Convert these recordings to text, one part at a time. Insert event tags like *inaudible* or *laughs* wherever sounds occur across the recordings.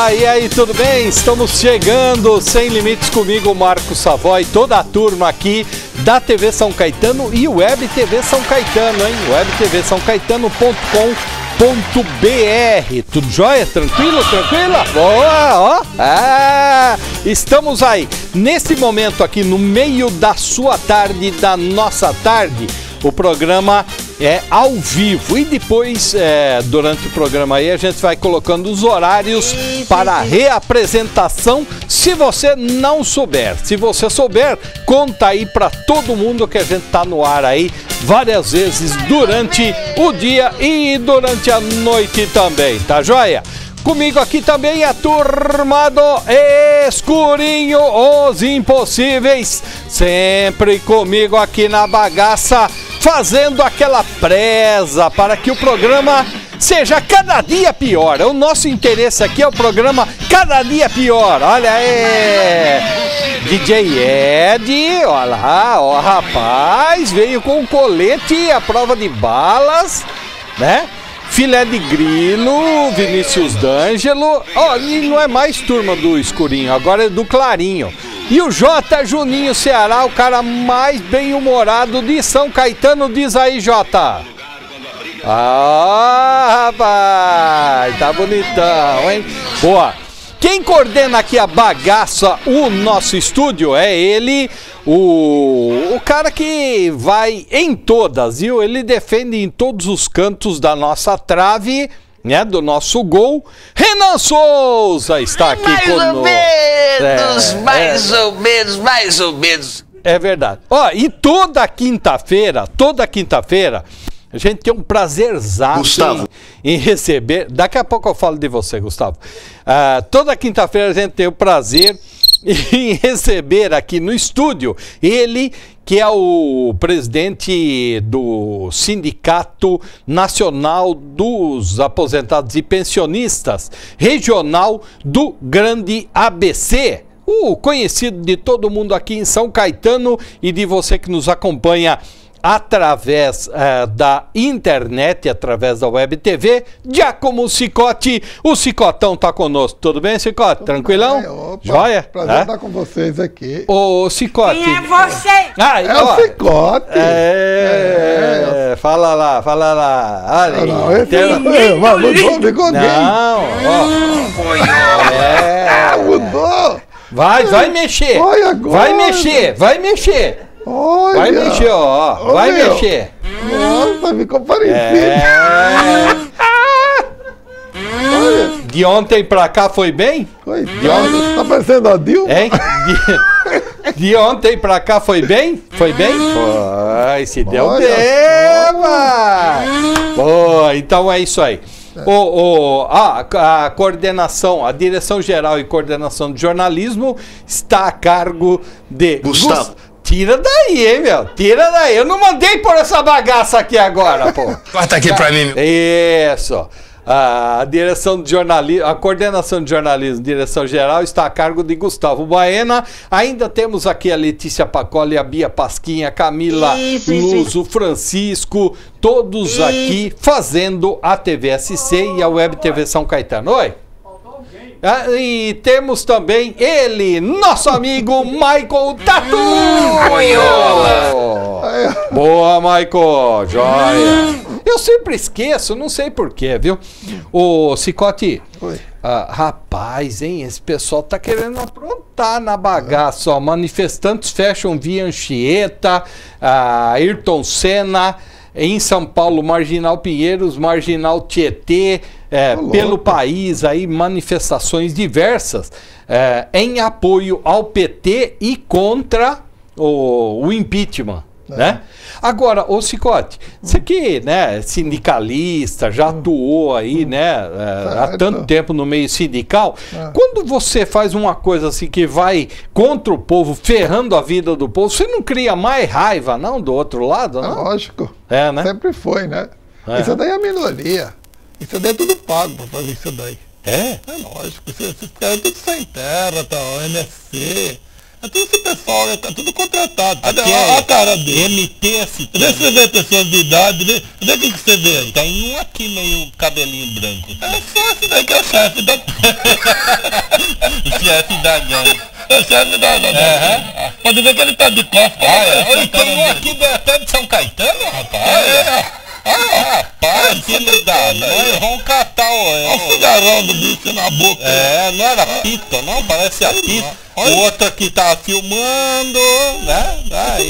E aí, tudo bem? Estamos chegando sem limites comigo, Marco Savoy, toda a turma aqui da TV São Caetano e Web TV São Caetano, hein? webtvsãocaetano.com.br. Tudo jóia? Tranquilo? Tranquila? Boa, ó. Ah, estamos aí, nesse momento aqui, no meio da sua tarde, da nossa tarde, o programa é ao vivo. E depois, é, durante o programa aí, a gente vai colocando os horários para a reapresentação. Se você não souber, se você souber, conta aí para todo mundo que a gente tá no ar aí várias vezes durante o dia e durante a noite também, tá joia? Comigo aqui também a turma do Escurinho, os impossíveis. Sempre comigo aqui na bagaça, fazendo aquela presa para que o programa seja cada dia pior. O nosso interesse aqui é o programa cada dia pior. Olha aí. DJ Ed, olha lá, ó rapaz, veio com colete à prova de balas, né? Filé de Grilo, Vinícius D'Angelo. Ó, oh, e não é mais turma do Escurinho, agora é do Clarinho. E o J. Juninho Ceará, o cara mais bem-humorado de São Caetano, diz aí, Jota. Ah, rapaz, tá bonitão, hein? Boa. Quem coordena aqui a bagaça, o nosso estúdio, é ele, o, o cara que vai em todas, viu? Ele defende em todos os cantos da nossa trave, né? Do nosso gol. Renan Souza está aqui mais conosco. ou menos, É, mais ou menos, mais ou menos. É verdade. Ó, e toda quinta-feira, toda quinta-feira, a gente tem um prazerzaço Gustavo. Em, em receber. Daqui a pouco eu falo de você, Gustavo. Ah, toda quinta-feira a gente tem o prazer *laughs* em receber aqui no estúdio ele que é o presidente do Sindicato Nacional dos Aposentados e Pensionistas Regional do Grande ABC o conhecido de todo mundo aqui em São Caetano e de você que nos acompanha através eh, da internet, através da web TV, Giacomo Cicote. O Cicotão tá conosco. Tudo bem, Cicote? Tranquilão? É, opa, Joia? Prazer É? estar com vocês aqui. Ô, Cicote. Quem é você? Ah, É ó, o Cicote. É, fala lá, fala lá. Olha aí, não, esse tem- não, é, mas mudou. Não. Foi É. Ah, mudou. Vai, vai mexer. Olha agora. Vai mexer, vai mexer. Olha. Vai mexer, ó. Ô, Vai mexer. Nossa, ficou parecido. É. Olha, De ontem pra cá foi bem? coitado. Tá parecendo a Dilma. Hein? De, de ontem pra cá foi bem? Foi bem? Foi, se deu Olha bem. Boa, então é isso aí. O, o, a, a coordenação, a direção geral e coordenação de jornalismo está a cargo de Gustavo. Gus- Tira daí, hein, meu? Tira daí. Eu não mandei por essa bagaça aqui agora, pô. *laughs* Corta aqui pra mim. Isso. A direção de jornalismo, a coordenação de jornalismo, direção geral, está a cargo de Gustavo Baena. Ainda temos aqui a Letícia Pacoli, a Bia Pasquinha, a Camila Isso, isso, Luz, o Francisco, todos aqui fazendo a TVSC e a Web TV São Caetano. Oi. Ah, e temos também ele, nosso amigo Michael Tatu! Boa, Michael! Joia! Eu sempre esqueço, não sei porquê, viu? Ô, Cicote, Oi. ah, rapaz, hein? Esse pessoal tá querendo aprontar na bagaça, ó. Manifestantes fecham via Anchieta, ah, Ayrton Senna, em São Paulo, Marginal Pinheiros, Marginal Tietê, é, pelo país aí, manifestações diversas é, em apoio ao PT e contra o, o impeachment. Né? Agora, ô Cicote, você que né, é sindicalista, já atuou aí né, é, há tanto tempo no meio sindical, É. quando você faz uma coisa assim que vai contra o povo, ferrando a vida do povo, você não cria mais raiva, não, do outro lado, É não? lógico. É, né? Sempre foi, né? É. Isso daí é a minoria. Isso daí é tudo pago pra fazer isso daí. É? É lógico. Esses caras tudo sem terra, tá? O MSC. É tudo esse pessoal, é tudo contratado. Cadê Aqui a, é a cara dele? MTST. Vê se você vê pessoas de idade, vê, vê o que, que você vê aí. Tem um aqui meio cabelinho branco. É só esse daí que é o chefe da... *laughs* O chefe da gangue. É o chefe da... da- Aham. Pode ver que ele tá de costas. Ah, é. Olha cara tem um aqui até de São Caetano, rapaz. É. Ah, rapaz, filho da mãe, vamos catar Olha o o... cigarrão do bicho na boca. É, não era pita, não, parece a pita. O outro aqui tá filmando, né? Aí,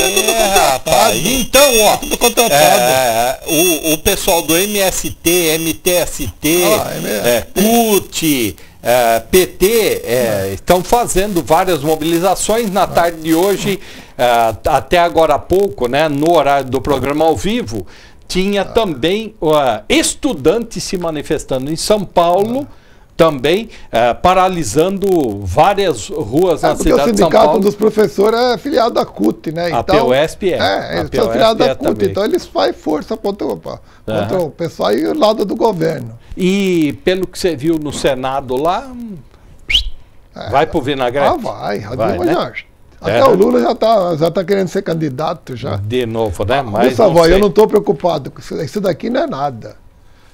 rapaz. Então, ó. Tudo contratado. É, o, o pessoal do MST, MTST, Ah, é, CUT, é, PT, é, estão fazendo várias mobilizações na tarde de hoje, é, até agora há pouco, né, no horário do programa ao vivo, tinha também ó, estudantes se manifestando em São Paulo, também é, paralisando várias ruas É, na o cidade de São sindicato Paulo. dos professores é filiado da CUT, né? A POSP é. É, A eles são filiados é da CUT, também. então eles fazem força contra, o- contra Aham. o pessoal e o lado do governo. E pelo que você viu no Senado lá, hum, vai pro vinagrete. Ah, vai, Vai, né? Até É. o Lula já tá, já tá querendo ser candidato já. De novo, né? Mas Savoy, eu não estou preocupado isso. Daqui não é nada.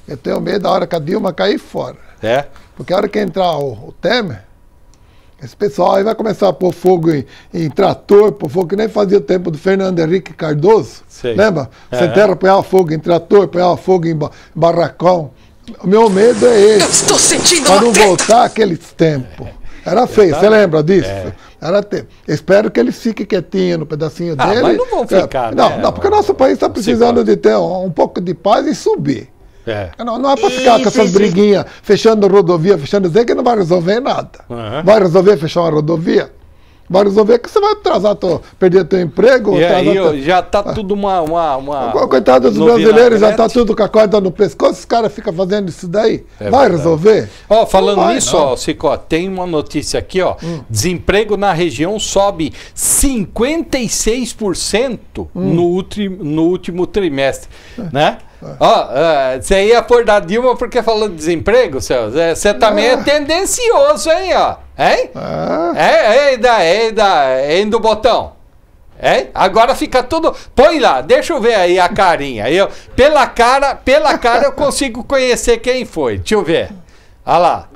Eu tenho medo da hora que a Dilma cair fora. É? Porque a hora que entrar o, o Temer, esse pessoal aí vai começar a pôr fogo em, em trator, pôr fogo que nem fazia o tempo do Fernando Henrique Cardoso. Sei. Lembra? Você Aham. terra punhava fogo em trator, punhava fogo em ba- barracão. O meu medo é esse. Estou sentindo Para não voltar aqueles tempos. Era feio, você lembra disso? É. Era tempo. Espero que eles fiquem quietinhos no pedacinho Ah, dele. mas não vão ficar, É, Não, né? não, porque o nosso país está precisando de ter um, um pouco de paz e subir. É. Não, não é para ficar com essas briguinhas, fechando rodovia, fechando dizer que não vai resolver nada. Aham. Vai resolver fechar uma rodovia? Vai resolver que você vai atrasar, teu, perder teu emprego. E aí teu- já tá tudo uma. uma, uma Co- Coitado dos brasileiros, já tá tudo com a corda no pescoço, os caras ficam fazendo isso daí. É vai verdade. resolver? Ó, falando vai, nisso, não. ó, Cicó, tem uma notícia aqui, ó. Hum. Desemprego na região sobe 56% Hum. no, ulti- no último trimestre, É. né? Ó, é, você ia pôr da Dilma porque falou de desemprego, Celso? É, Você também é tendencioso, hein, ó? Hein? Ah, É, ei, da, ei, da, ei do botão. É? Agora fica tudo. Põe lá, deixa eu ver aí a carinha. Eu, pela cara, pela cara eu *laughs* consigo conhecer quem foi. Deixa eu ver. Olha lá.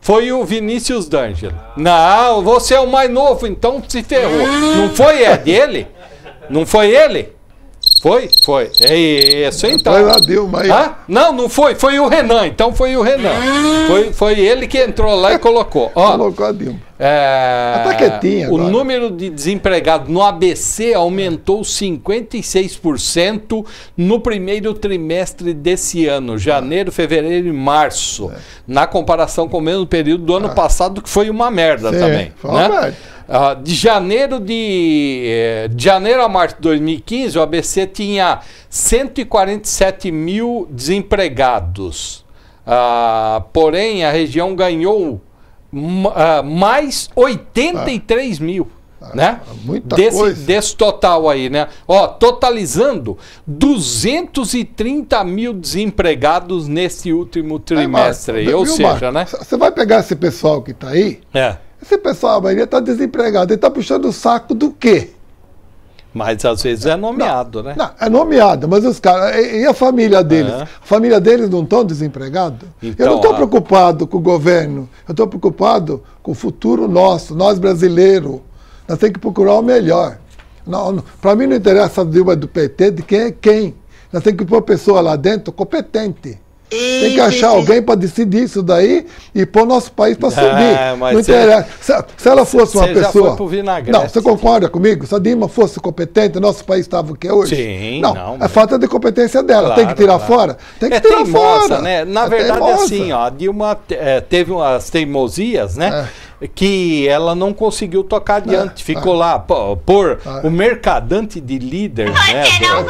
Foi o Vinícius D'Angelo. Não, você é o mais novo, então se ferrou. Não foi é dele? Não foi ele? Foi? Foi. É isso então. Foi a Dilma aí. Hã? Não, não foi. Foi o Renan. Então foi o Renan. Foi, foi ele que entrou lá e colocou. Ó, colocou a Dilma. é, tá quietinha o agora. número de desempregados no ABC aumentou 56% no primeiro trimestre desse ano, janeiro, fevereiro e março, É. na comparação com o mesmo período do ano passado, que foi uma merda Ah. Sim, também. foi né? merda. Ah, de janeiro de, eh, de janeiro a março de 2015, o ABC tinha 147 mil desempregados. Ah, porém, a região ganhou ah, mais 83 mil. Né? Ah, muita desse, coisa. desse total aí, né? Ó, totalizando 230 mil desempregados nesse último trimestre. aí. Viu, ou seja, Marco? né? Você vai pegar esse pessoal que tá aí, É. esse pessoal, a maioria tá desempregado. Ele tá puxando o saco do quê? Mas às vezes é nomeado, né? Não, é nomeado, mas os caras. E, e a família deles? É. A família deles não estão desempregados? Então, eu não estou a- preocupado com o governo, eu estou preocupado com o futuro nosso, nós brasileiros. Nós temos que procurar o melhor. Para mim não interessa a Dilma do PT, de quem é quem. Nós temos que pôr pessoa lá dentro competente. Tem que achar alguém para decidir isso daí e pôr nosso país para subir. mas não interessa. Se, se ela fosse uma cê já pessoa. foi pro vinagrete. Não, você concorda comigo? Se a Dilma fosse competente, nosso país estava o que é hoje? Sim, não. não, é falta de competência dela. Claro, tem que tirar claro. fora? Tem que é tirar teimosa, fora. né? Na É verdade, é teimosa. assim, ó, a Dilma eh, teve umas teimosias, né? É. Que ela não conseguiu tocar adiante. Ficou lá pô, por É. o mercadante de líder, né? Do, do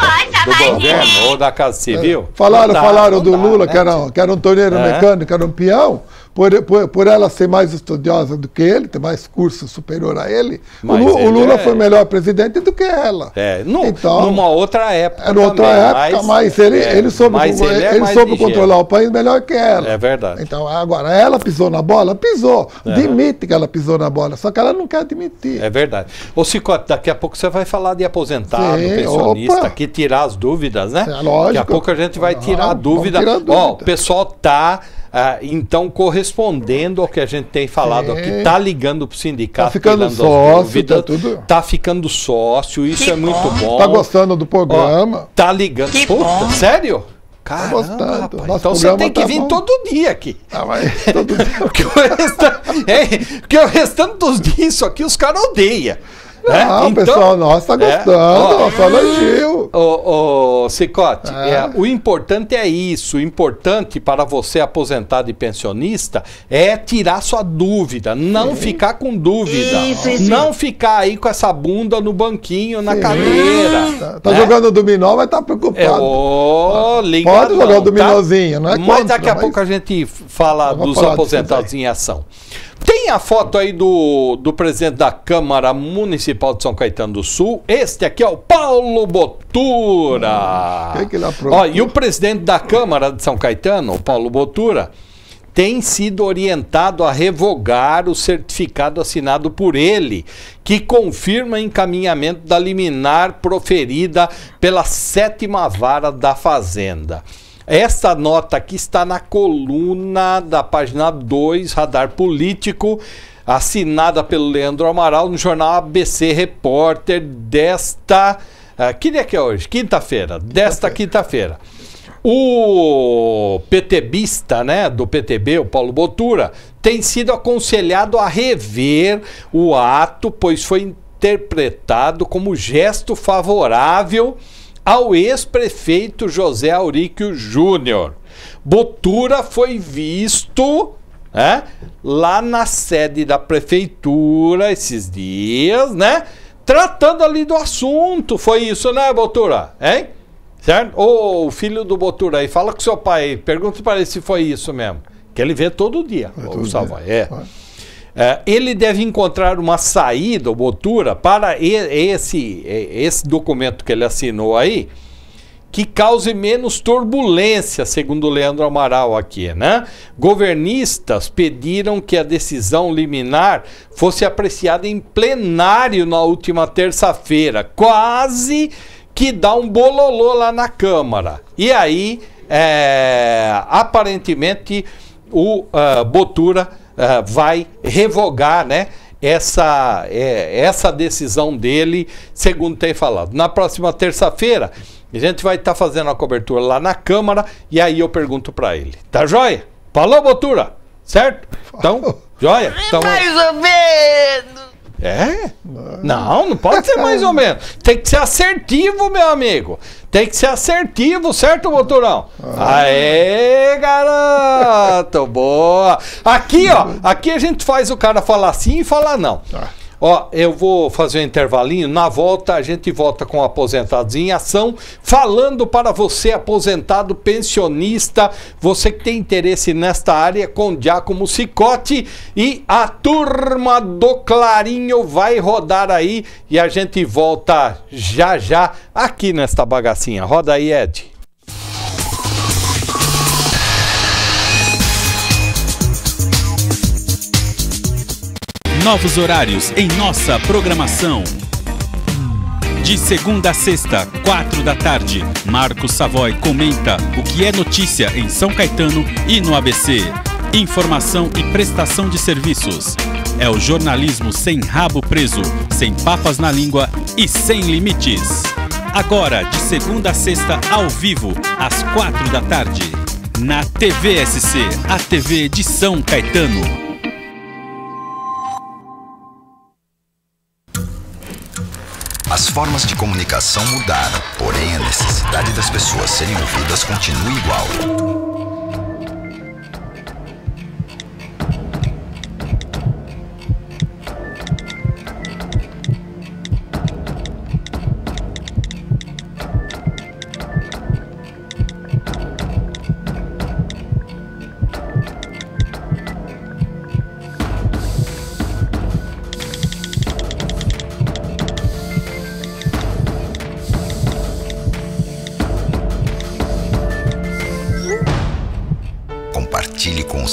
vai governo ou da Casa Civil. Falaram, dá, falaram do dá, Lula, né? que, era, um- que era um torneiro É. mecânico, era um peão. Por, por, por ela ser mais estudiosa do que ele, ter mais curso superior a ele, o Mas Lu- o ele Lula é- foi melhor presidente do que ela. É, nu- Então- numa outra época. Era outra também, época, mas, ele, é, ele soube, mas ele é ele soube controlar o país melhor que ela. É verdade. Então, agora, ela pisou na bola? Pisou. Admite que ela pisou na bola, só que ela não quer admitir. É verdade. Ô, Cicote, daqui a pouco você vai falar de aposentado, Sim, pensionista, opa. aqui tirar as dúvidas, né? É, lógico. Daqui a pouco a gente vai Ah, tirar a vamos dúvida. tirar a Ó, dúvida. o pessoal tá, ah, então, correspondendo ao que a gente tem falado Sim. aqui. Tá ligando pro sindicato. Tá ficando tirando as sócio, dúvidas, tá tudo- Tá ficando sócio, isso Que é muito bom. Tá gostando do Ó, programa? tá ligando. Que Puta, bom. sério? Caramba, gostando. rapaz. Nosso Então você tem que tá vir bom. todo dia aqui. Ah, mas todo *laughs* dia. Porque o, resta... *laughs* é, porque o restante dos dias, isso aqui os caras odeiam. Né? Ah, o Então- pessoal nosso tá É, gostando, ó. só elogio. Ô, ô, Cicote, É. é, o importante é isso. O importante para você aposentado e pensionista é tirar sua dúvida, não ficar com dúvida. Isso, isso. Não ficar aí com essa bunda no banquinho, na Sim. cadeira. Tá, tá né? jogando dominó, vai estar É, preocupado. ô, liga Pode jogar não, o dominozinho, não é Mas contra, daqui a mas- pouco a gente fala dos aposentados em ação. Tem a foto aí do, do presidente da Câmara Municipal de São Caetano do Sul. Este aqui é o Paulo Botura. O que que ele? Ó, e o presidente da Câmara de São Caetano, o Paulo Botura, tem sido orientado a revogar o certificado assinado por ele, que confirma encaminhamento da liminar proferida pela sétima vara da Fazenda. Essa nota aqui está na coluna da página 2, Radar Político, assinada pelo Leandro Amaral no jornal ABC Repórter desta. ah, que dia que é hoje? Quinta-feira. Desta quinta-feira. O PTBista, né, do PTB, o Paulo Botura, tem sido aconselhado a rever o ato, pois foi interpretado como gesto favorável ao ex-prefeito José Auríquio Júnior. Botura foi visto né, lá na sede da prefeitura esses dias, né? Tratando ali do assunto. Foi isso, né, Botura? Hein? Certo? Ô, o filho do Botura aí, fala com seu pai, pergunta para ele se foi isso mesmo. Que ele vê todo dia, o todo Savoy. dia. É. É, ele deve encontrar uma saída, o Botura, para esse, esse documento que ele assinou aí, que cause menos turbulência, segundo Leandro Amaral aqui, né? Governistas pediram que a decisão liminar fosse apreciada em plenário na última terça-feira, quase que dá um bololô lá na Câmara. E aí, é, aparentemente, o ah, Botura ah, vai revogar, né? Essa, é, essa decisão dele, segundo tem falado. Na próxima terça-feira, a gente vai estar fazendo a cobertura lá na Câmara e aí eu pergunto para ele. Tá joia? Falou, Botura? Certo? Então, *laughs* joia? Então, Mais ou menos. É? Não, não pode ser mais ou menos. Tem que ser assertivo, meu amigo. Tem que ser assertivo, certo, Boturão? Aê, garoto! Boa! Aqui, ó, aqui a gente faz o cara falar sim e falar não. Ó, eu vou fazer um intervalinho. Na volta, a gente volta com Aposentados em Ação, falando para você, aposentado, pensionista, você que tem interesse nesta área, com Giacomo Cicote e a turma do Clarinho vai rodar aí e a gente volta já já aqui nesta bagacinha. Roda aí, Ed. Novos horários em nossa programação. De segunda a sexta, quatro da tarde, Marcos Savoy comenta o que é notícia em São Caetano e no ABC. Informação e prestação de serviços. É o jornalismo sem rabo preso, sem papas na língua e sem limites. Agora, de segunda a sexta, ao vivo, às quatro da tarde. Na TVSC, a TV de São Caetano. Formas de comunicação mudaram, porém a necessidade das pessoas serem ouvidas continua igual.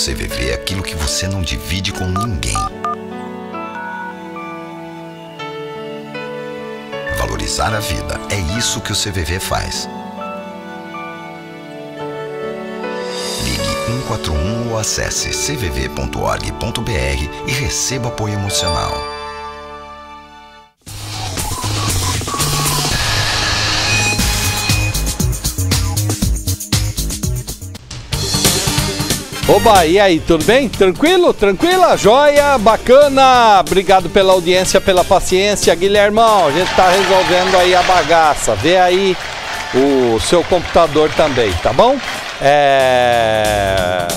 CVV é aquilo que você não divide com ninguém. Valorizar a vida é isso que o CVV faz. Ligue 141 ou acesse cvv.org.br e receba apoio emocional. Oba, e aí, tudo bem? Tranquilo? Tranquila? Joia? Bacana? Obrigado pela audiência, pela paciência. Guilhermão, a gente tá resolvendo aí a bagaça. Vê aí o seu computador também, tá bom? É...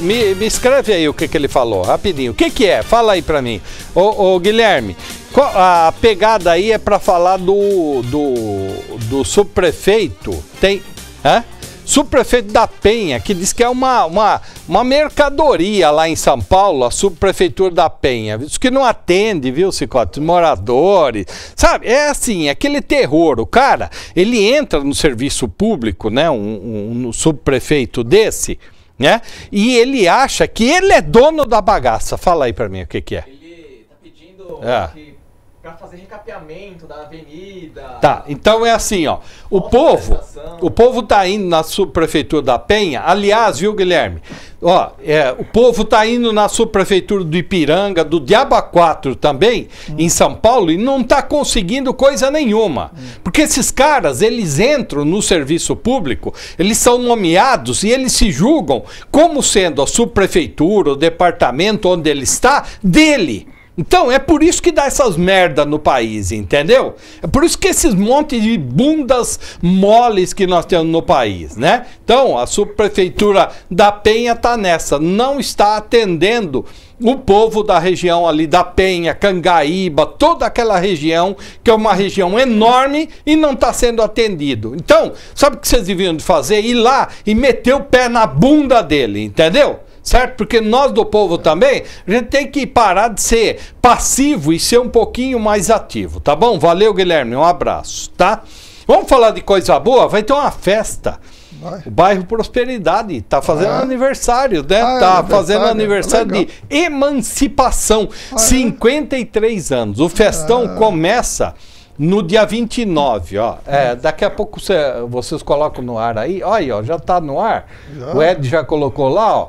Me, me escreve aí o que, que ele falou, rapidinho. O que, que é? Fala aí pra mim. Ô, ô Guilherme, a pegada aí é pra falar do, do, do subprefeito. Tem. Hã? Subprefeito da Penha, que diz que é uma, uma, uma mercadoria lá em São Paulo, a subprefeitura da Penha. Diz que não atende, viu, Cicote? Moradores. Sabe, é assim, é aquele terror. O cara, ele entra no serviço público, né? Um, um, um subprefeito desse, né? E ele acha que ele é dono da bagaça. Fala aí pra mim o que, que é. Ele tá pedindo É. que, pra fazer recapeamento da avenida. Tá, então é assim, ó. O povo, o povo tá indo na subprefeitura da Penha. Aliás, viu, Guilherme? Ó, é, o povo tá indo na subprefeitura do Ipiranga, do Diaba 4 também, em São Paulo, e não tá conseguindo coisa nenhuma. Porque esses caras, eles entram no serviço público, eles são nomeados e eles se julgam como sendo a subprefeitura, o departamento onde ele está, dele. Então, é por isso que dá essas merda no país, entendeu? É por isso que esses montes de bundas moles que nós temos no país, né? Então, a subprefeitura da Penha tá nessa, não está atendendo o povo da região ali da Penha, Cangaíba, toda aquela região, que é uma região enorme e não está sendo atendido. Então, sabe o que vocês deviam de fazer? Ir lá e meter o pé na bunda dele, entendeu? Certo? Porque nós do povo também, a gente tem que parar de ser passivo e ser um pouquinho mais ativo, tá bom? Valeu, Guilherme, um abraço, tá? Vamos falar de coisa boa? Vai ter uma festa. Vai. O bairro Prosperidade tá fazendo Ah, é? aniversário, né? Ah, é tá aniversário, fazendo aniversário legal. de emancipação, Ah, é? 53 anos. O festão Ah. começa no dia 29, ó. É, daqui a pouco cê- vocês colocam no ar aí. Olha ó, já tá no ar. Já. O Ed já colocou lá, ó.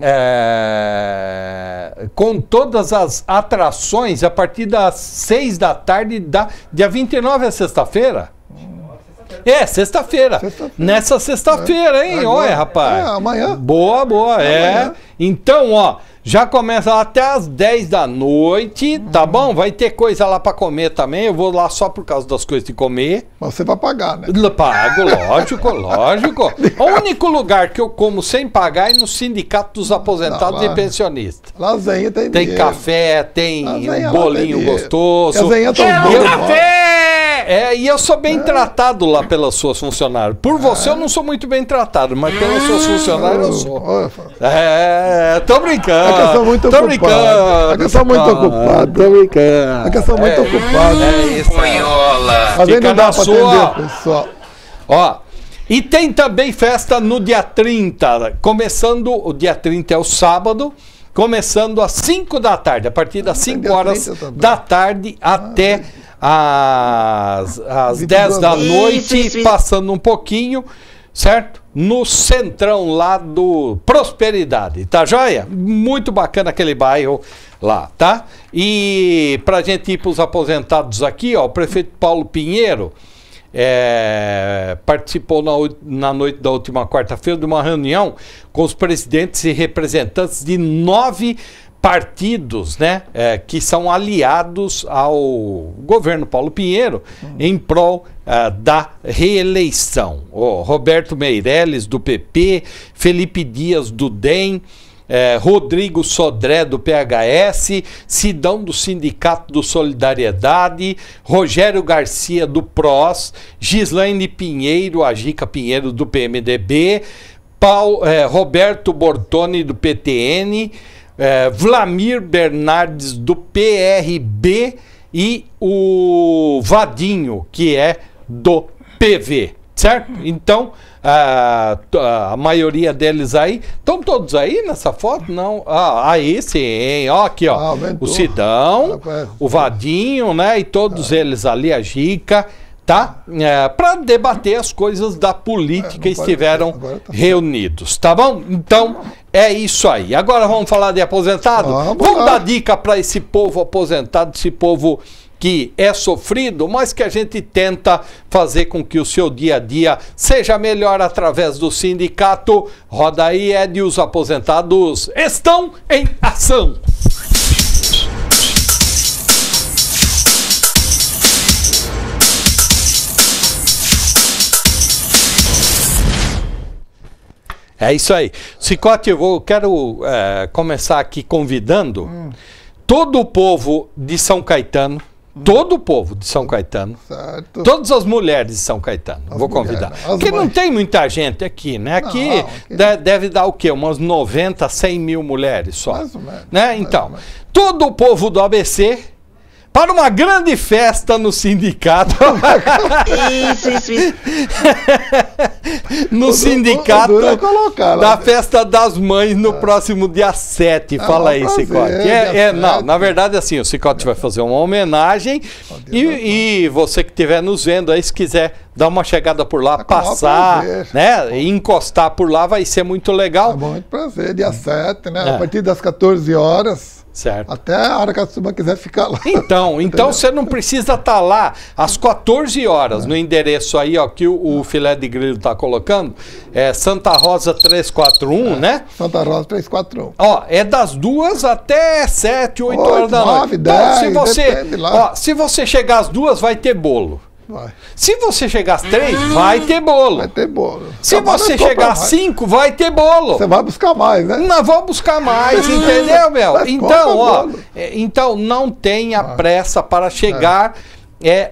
É, com todas as atrações a partir das 6 da tarde da dia 29 é sexta-feira? É, sexta-feira. Sexta-feira. Nessa sexta-feira, hein? Agora. Olha, rapaz. É, amanhã. Boa, boa, é. Amanhã. Então, ó, já começa até às 10 da noite, tá bom? Vai ter coisa lá pra comer também. Eu vou lá só por causa das coisas de comer. Mas você vai pagar, né? Pago, lógico, *laughs* lógico. O único lugar que eu como sem pagar é no Sindicato dos Aposentados Não, e lá- Pensionistas. Lasanha tem Tem dinheiro. café, tem Lasanha um bolinho tem gostoso. Lasanha tá E bolo eu- bom. É, e eu sou bem tratado lá pelas suas funcionárias. Por você eu não sou muito bem tratado, mas pelas suas funcionárias eu sou. Olha, Fábio. É, tô brincando. É que eu sou muito tô ocupado. brincando. É que eu sou muito Ah, ocupado. Tô brincando. É que eu sou muito É, ocupado. É isso. Mas aí Fica não dá na pra sua. atender, pessoal. Ó, e tem também festa no dia 30, começando, o dia 30 é o sábado, começando às 5 da tarde, a partir das 5 dia horas 30 também. da tarde até às, às 22 10 da noite, Isso, passando um pouquinho, certo? No centrão lá do Prosperidade, tá joia? Muito bacana aquele bairro lá, tá? E pra gente ir pros aposentados aqui, ó, o prefeito Paulo Pinheiro, é, participou na, na noite da última quarta-feira de uma reunião com os presidentes e representantes de nove partidos, né, é, que são aliados ao governo Paulo Pinheiro em prol ah, da reeleição. O Roberto Meirelles do PP, Felipe Dias do DEM, é, Rodrigo Sodré do PHS, Sidão do Sindicato do Solidariedade, Rogério Garcia do PROS, Gislaine Pinheiro, a Gica Pinheiro do PMDB, Paul- é, Roberto Bortoni do PTN, é, Vlamir Bernardes do PRB e o Vadinho, que é do PV, certo? Então, ah, t- a maioria deles aí. Estão todos aí nessa foto? Não. Ah, aí sim. Ó, aqui, ó. Ah, o Sidão, o Vadinho, né? E todos eles ali, a Gica, tá? para debater as coisas da política É, estiveram agora tá reunidos, tá bom? Então é isso aí. Agora vamos falar de aposentado? Vamos vamos dar dica para esse povo aposentado, esse povo que é sofrido, mas que a gente tenta fazer com que o seu dia a dia seja melhor através do sindicato. Roda aí, Ed, os aposentados estão em ação. É isso aí. Cicote, eu vou- quero eh, começar aqui convidando todo o povo de São Caetano, todo o povo de São Caetano, Certo. todas as mulheres de São Caetano, As vou convidar. Porque não tem muita gente aqui, né? Aqui Não, aqui- de- deve dar o quê? Umas 90, 100 mil mulheres só. Mais ou menos, Né? Então, todo o povo do ABC para uma grande festa no sindicato. Isso, isso, isso. *laughs* no O sindicato o é colocar da festa das mães no próximo dia 7. Ah, Fala aí, prazer, Cicote. dia É, é, não, 7. na verdade, assim, o Cicote vai fazer uma homenagem e, e você que estiver nos vendo aí, se quiser dar uma chegada por lá, É passar, né, e encostar por lá, vai ser muito legal. É muito prazer, dia 7, né? É. A partir das 14 horas, Certo. até a hora que a turma quiser ficar lá. Então, *laughs* então você não precisa estar lá às 14 horas no endereço aí, ó, que o, o filé de grilo tá colocando, é Santa Rosa 341, né? Santa Rosa 341. Ó, é das duas até sete, oito Oito, horas da nove, noite. Então, se você, ó, se você chegar às duas, vai ter bolo. Vai. Se você chegar às três, vai ter bolo. Vai ter bolo. Se Acabar, você chegar às cinco, vai ter bolo. Você vai buscar mais, né? Nós vamos buscar mais, entendeu, meu? Mas Então, ó, bolo. é, então não tenha pressa para chegar. É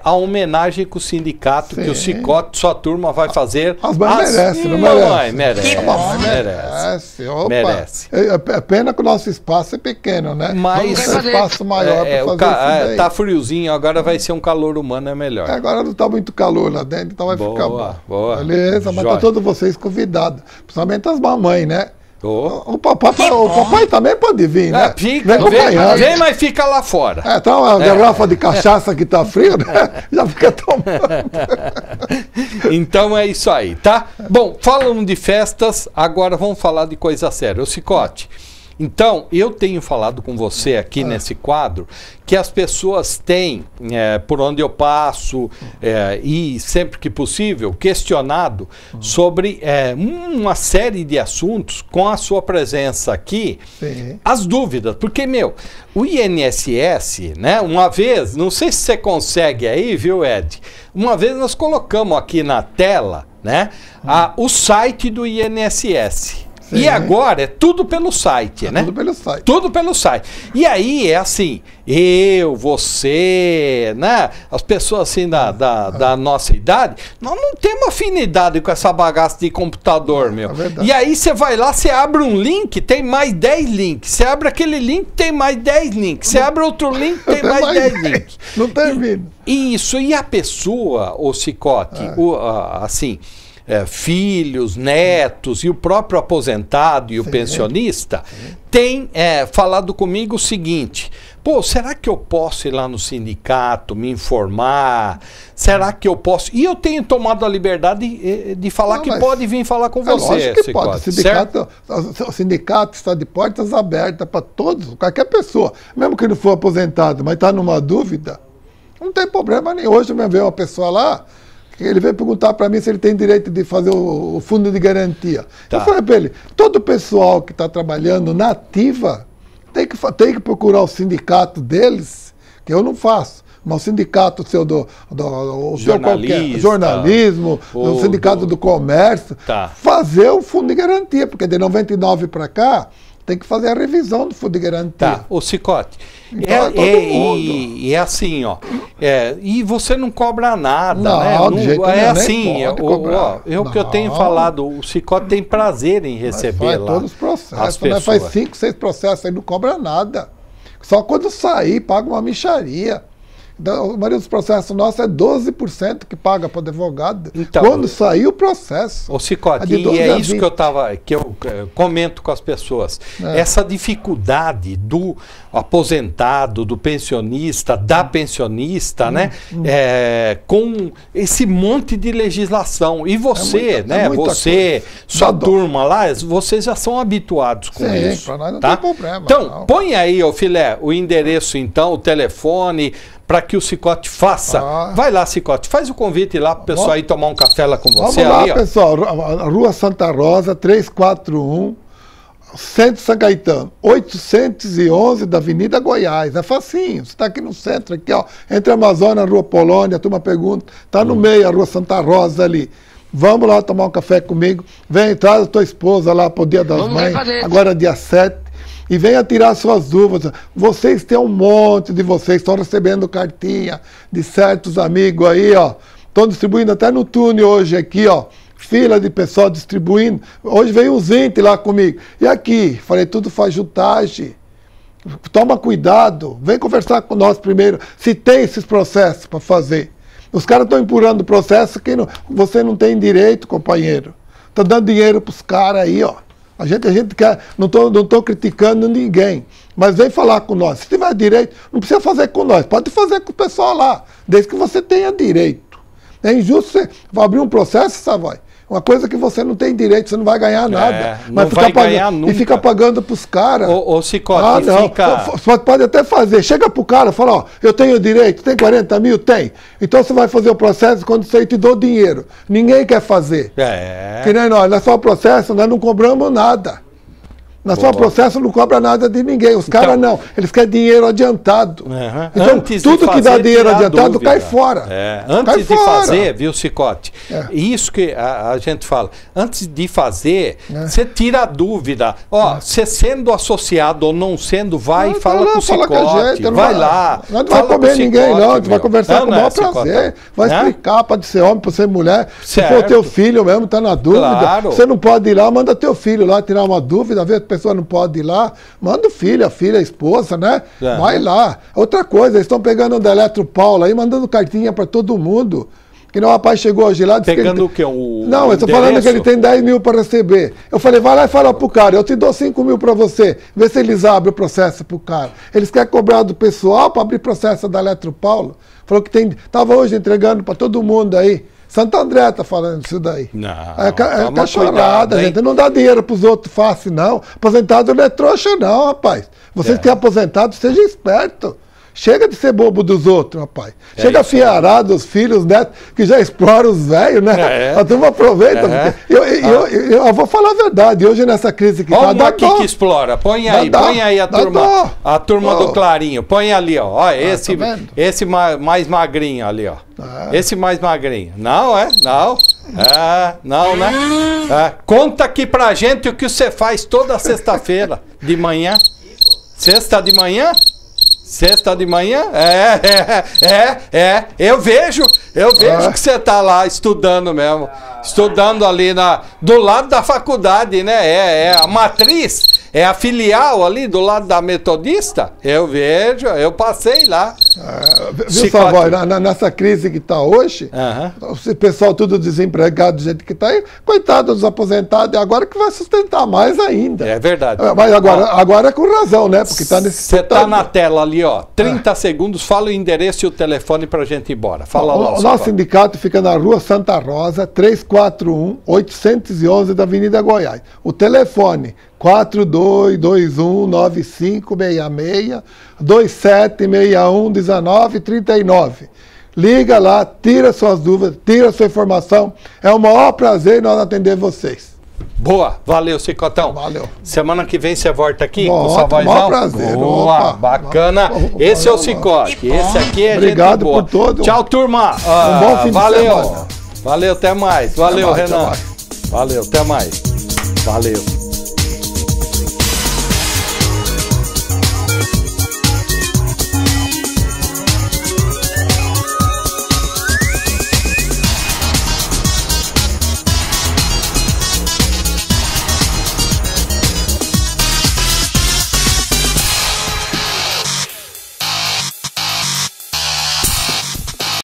a homenagem com o sindicato que o Sim. Cicote, sua turma, vai fazer. As mães merecem, não merece? merece. Que bom. merece. Merece, opa. Merece. É, é pena que o nosso espaço é pequeno, né? Mas- um espaço maior É, é, para o fazer ca- é, tá friozinho, agora vai ser um calor humano, é melhor. Agora não está muito calor lá dentro, então vai Boa, ficar bom. boa. Beleza, mas Jóia. tá todos vocês convidados. Principalmente as mamães, né? Ô. O papai, o papai também pode vir, né? É, fica, Vem vem, acompanhando. vem, mas fica lá fora. É, tá uma garrafa de cachaça que tá frio, né? *laughs* Já fica tomando. *laughs* Então é isso aí, tá? Bom, falando de festas, agora vamos falar de coisa séria. O Cicote. Então, eu tenho falado com você aqui nesse quadro que as pessoas têm, é, por onde eu passo, é, e sempre que possível, questionado sobre é, uma série de assuntos com a sua presença aqui Sim. as dúvidas, porque, meu, o INSS, né, uma vez, não sei se você consegue aí, viu, Ed? Uma vez nós colocamos aqui na tela, né, a, o site do INSS. E Sim. agora é tudo pelo site, né? Tudo pelo site. Tudo pelo site. E aí é assim, eu, você, né? As pessoas assim da, da, da nossa idade, nós não temos afinidade com essa bagaça de computador, meu. é. E aí você vai lá, você abre um link, tem mais 10 links. Você abre aquele link, tem mais 10 links. Você abre outro link, *laughs* tem mais mais 10 dez. *laughs* links. Não termina. Isso, e a pessoa, o cicote, o, a- assim, é, filhos, netos e o próprio aposentado e o pensionista tem é, falado comigo o seguinte: pô, será que eu posso ir lá no sindicato me informar? Será que eu posso? E eu tenho tomado a liberdade de, de falar Não, que pode vir falar com É você, que pode. O sindicato, o sindicato está de portas abertas para todos, qualquer pessoa. Mesmo que não for aposentado, mas está numa dúvida, não tem problema nem. Hoje mesmo veio uma pessoa lá, ele veio perguntar para mim se ele tem direito de fazer o, o fundo de garantia. Tá. Eu falei para ele, todo pessoal que está trabalhando na ativa tem que, tem que procurar o sindicato deles, que eu não faço. Mas o sindicato seu do, do, o seu qualquer, jornalismo, o o sindicato do- do comércio, Tá. fazer o fundo de garantia, porque de 99 para cá tem que fazer a revisão do fundo de garantia. Tá, o Cicote. Então, É, é é- e, é assim, ó. é, e você não cobra nada, Não, né? de jeito é nenhum, assim, é, pode o- cobrar. ó, eu que eu tenho Não. falado, o Cicote tem prazer em Mas receber faz lá. todos os processos, né? faz cinco, seis processos aí, não cobra nada. Só quando sair, paga uma micharia. A maioria dos processos nossos é 12% que paga para advogado. Então, quando sair o processo. Ô Cicote, de e 12 é isso 20. que eu tava, que eu eh, comento com as pessoas. É. Essa dificuldade do aposentado, do pensionista, da Hum. pensionista, né? É, com esse monte de legislação. E você, muita- é né? você, coisa. sua Dá dó. turma lá, vocês já são habituados com Sim, isso. pra nós não tá? tem problema, Então, não. põe aí, ô filé, o endereço então, o telefone, para que o Cicote faça. Ah. Vai lá, Cicote, faz o convite lá pro pessoal Vamos- ir tomar um café lá com Vamos você lá, aí, pessoal. Rua Santa Rosa, 341, Centro São Caetano, 811 da Avenida Goiás. É facinho. Você está aqui no centro, aqui, ó. Entre a Amazônia, a Rua Polônia, a turma pergunta. Está no meio, a Rua Santa Rosa ali. Vamos lá tomar um café comigo. Vem, traz a tua esposa lá pro Dia das Vamos Mães. Agora dia 7. E venha tirar suas dúvidas. Vocês têm um monte de vocês, estão recebendo cartinha de certos amigos aí, ó. Estão distribuindo até no túnel hoje aqui, ó. Fila de pessoal distribuindo. Hoje veio uns 20 lá comigo. E aqui, falei, tudo faz jutagem. Toma cuidado, vem conversar com nós primeiro, se tem esses processos para fazer. Os caras estão empurrando processo que não- você não tem direito, companheiro. Tá dando dinheiro para os caras aí, ó. A gente, a gente quer, não estou não tô criticando ninguém, mas vem falar com nós. Se tiver direito, não precisa fazer com nós, pode fazer com o pessoal lá, desde que você tenha direito. É injusto você abrir um processo, Savoy. Uma coisa que você não tem direito, você não vai ganhar nada. É, não mas fica vai pagando- ganhar nunca. E fica pagando para os caras. Ô Cicote, Ah, não. fica. F- Pode, até fazer. Chega pro cara e fala, ó, eu tenho direito, tem 40 mil? Tem. Então você vai fazer o processo quando você te dou dinheiro. Ninguém quer fazer. É. Que nem nós, nós só processo, nós não cobramos nada. Só Boa. processo não cobra nada de ninguém. Os caras não, eles querem dinheiro adiantado. Então, Antes tudo que dá fazer, dinheiro adiantado dúvida. cai fora. É, Antes Cai de fora. fazer, viu, Cicote? É. Isso que a, a gente fala. Antes de fazer, É. você tira a dúvida. Ó, você sendo associado ou não sendo, vai e fala não, com o Cicote. com gente, vai vai- lá. Não vai com comer o ninguém, Cicote, não. Gente vai meu. conversar Não, com o maior é, prazer. Vai Né? explicar, pode ser homem, pode ser mulher. Se for Certo. teu filho mesmo, tá na dúvida. Claro. Você não pode ir lá, manda teu filho lá tirar uma dúvida, a pessoa não pode ir lá. Manda o filho, a filha, a esposa, né? É. Vai lá. Outra coisa, eles estão pegando o da Eletro Paulo aí, mandando cartinha para todo mundo. Que não, o rapaz chegou hoje lá. disse que ele Pegando o quê? O Não, eu estou falando que ele tem 10 mil para receber. Eu falei, vai lá e fala pro cara, eu te dou 5 mil para você. Vê se eles abrem o processo pro cara. Eles querem cobrar do pessoal para abrir processo da Eletro Paulo. Falou que tem. Tava hoje entregando para todo mundo aí. Santo André tá falando isso daí. Não, É, é cachorrada, gente. Não dá dinheiro pros outros fácil, não. Aposentado não é trouxa, não, rapaz. Vocês É. que é aposentado, seja esperto. Chega de ser bobo dos outros, rapaz. É Chega isso fiarado os filhos, netos, que já exploram os velhos, né? É. A turma aproveita. É. Eu, eu, eu- eu vou falar a verdade. Hoje, nessa crise que Ó tá, dá aqui que explora. Põe Dá aí, dó, põe aí a dá turma, a turma do. Clarinho. Põe ali, ó. ó esse tá vendo? esse ma- mais magrinho ali, ó. Ah. Esse mais magrinho. Não, é? Não. É, não, né? É. Conta aqui pra gente o que você faz toda sexta-feira de manhã. Sexta de manhã? Sexta de manhã? É, é, é, é. Eu vejo, eu vejo Ah. que você tá lá estudando mesmo. Estudando ali na, do lado da faculdade, né? É, é a matriz, é a filial ali do lado da metodista. Eu vejo, eu passei lá. Ah, Viu. Savoy, na- na- nessa crise que está hoje, esse pessoal tudo desempregado, do jeito que está aí, coitado dos aposentados, é agora que vai sustentar mais ainda. É verdade. É, Mas agora, Ó, agora é com razão, né? Porque está nesse Você tá ditado. na tela ali, ó. 30 segundos, fala o endereço e o telefone pra gente ir embora. Fala lá. O, o seu nosso sindicato fica na rua Santa Rosa, 341-811 da Avenida Goiás. O telefone 42219566 27611939. Liga lá, tira suas dúvidas, tira sua informação. É o maior prazer nós atender vocês. Boa, valeu, Cicotão. Valeu. Semana que vem você volta aqui Volto, com o Savoizão? maior prazer. Boa, Opa. bacana. Opa. Esse é o Cicote. Esse aqui é Obrigado gente boa. por todo. Tchau, turma. Ah, bom fim de valeu. semana. Valeu, até mais. Valeu, mais, até Renan. mais. Valeu, até mais. Valeu.